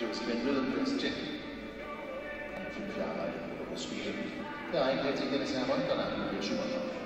Josie Van Willen Christian. Fünf Jahre alt wurde gespielt. Der sich Dennis Hermann, danach Julia Schumacher.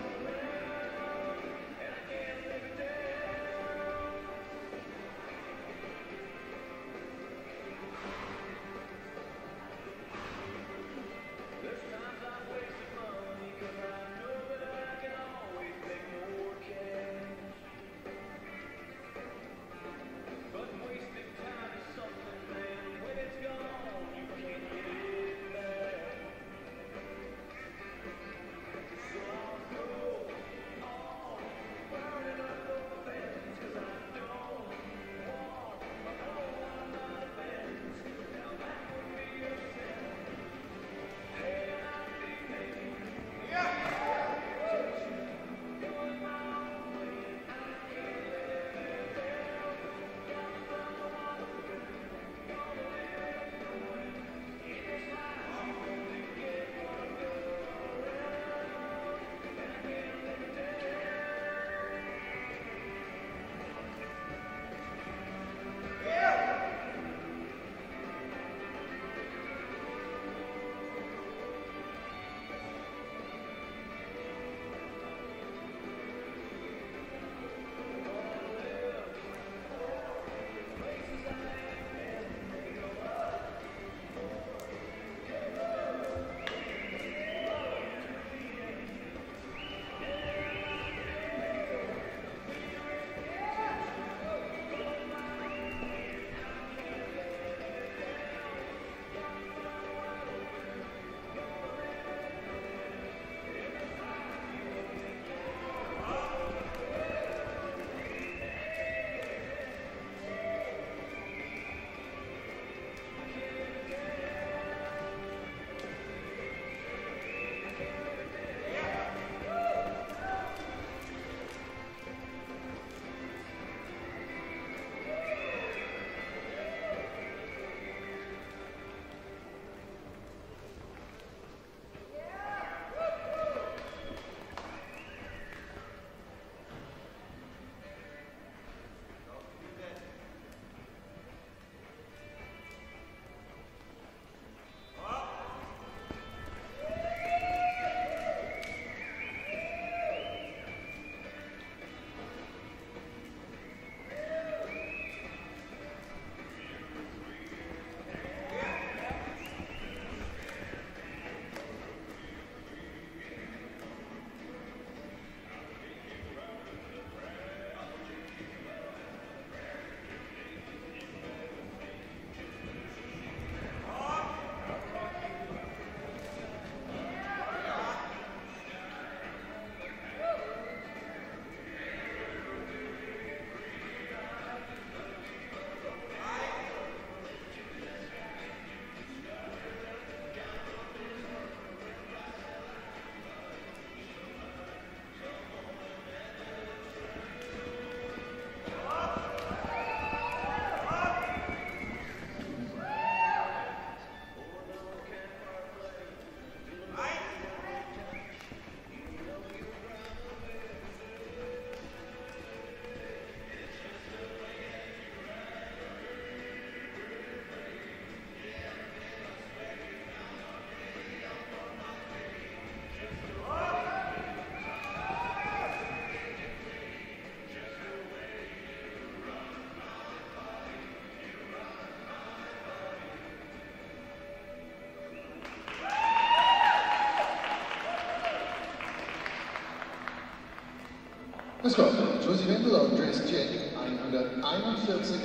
Let's go, Josie Wendel auf Grace Jake 141,5 und 41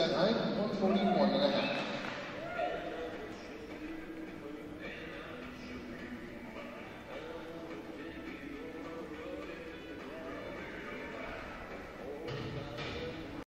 und 14,5.